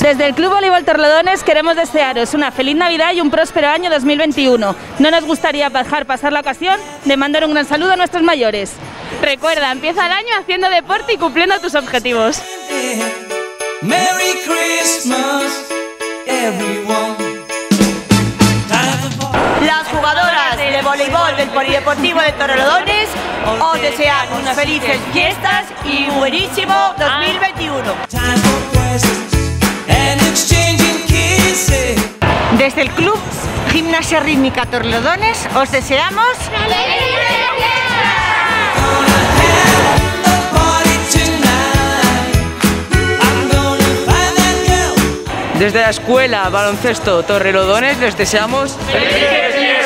Desde el Club Voleibol Torlodones queremos desearos una feliz Navidad y un próspero año 2021. No nos gustaría dejar pasar la ocasión de mandar un gran saludo a nuestros mayores. Recuerda, empieza el año haciendo deporte y cumpliendo tus objetivos. Merry Christmas, everyone. Las jugadoras de voleibol del Polideportivo de Torrelodones os desean unas felices fiestas y un buenísimo 2021. Desde el Club Gimnasia Rítmica Torrelodones os deseamos. Desde la escuela baloncesto Torrelodones les deseamos Merry